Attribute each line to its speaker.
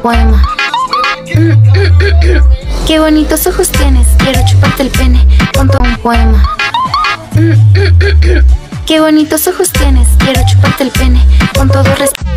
Speaker 1: poema. Mm. Qué bonitos ojos tienes, quiero chuparte el pene con todo un poema. Mm. Qué bonitos ojos tienes, quiero chuparte el pene con todo respeto.